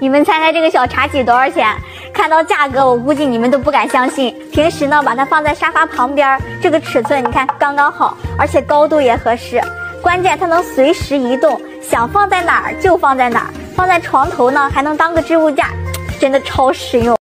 你们猜猜这个小茶几多少钱？看到价格，我估计你们都不敢相信。平时呢，把它放在沙发旁边，这个尺寸你看刚刚好，而且高度也合适。关键它能随时移动，想放在哪儿就放在哪儿。放在床头呢，还能当个置物架，真的超实用。